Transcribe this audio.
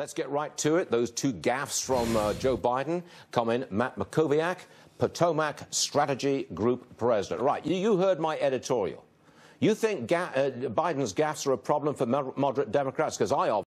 Let's get right to it. Those two gaffes from uh, Joe Biden come in. Matt Mackowiak, Potomac Strategy Group president. Right, you, you heard my editorial. You think ga uh, Biden's gaffes are a problem for moderate Democrats? Because I obviously.